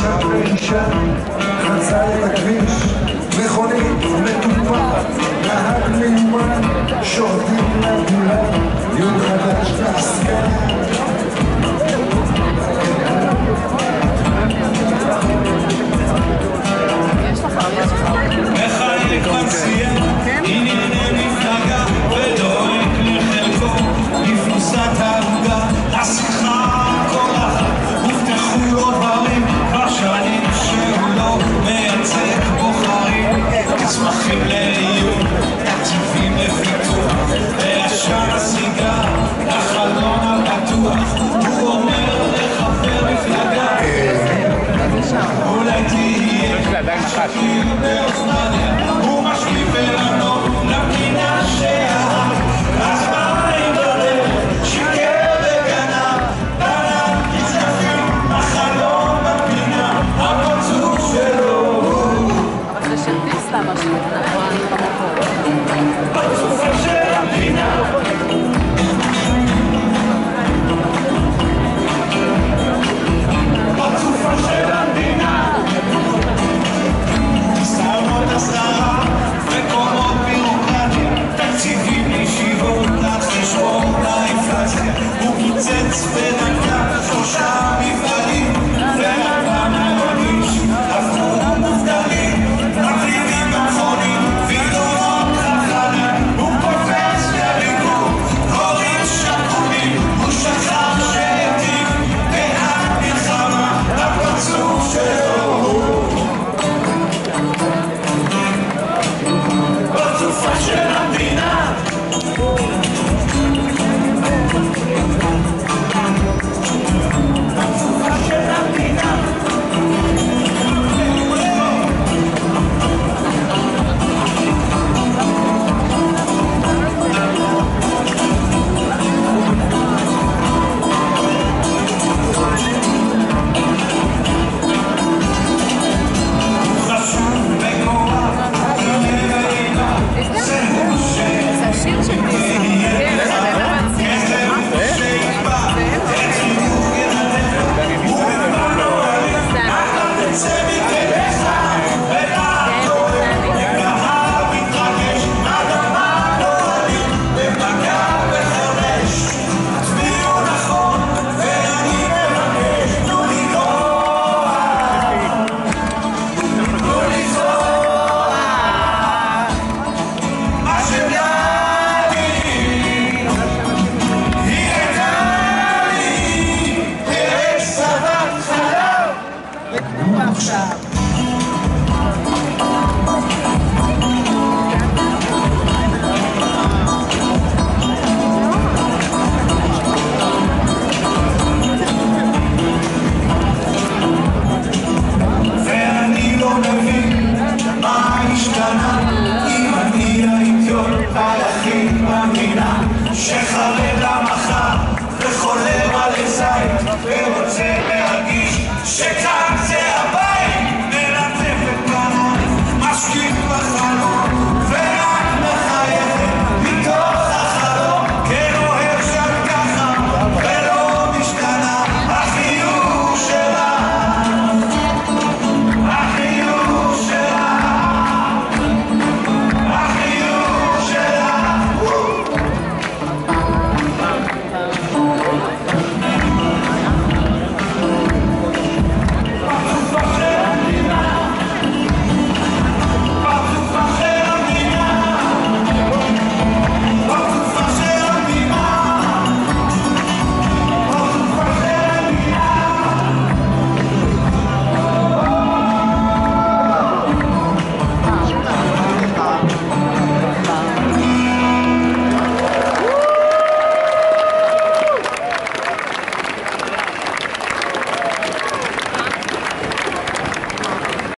אישה כאישה, חצה את הכביש, מכונית מטופחת, נהג מיומן, שוחטים faccio la brina 精神内 Shekhaleh.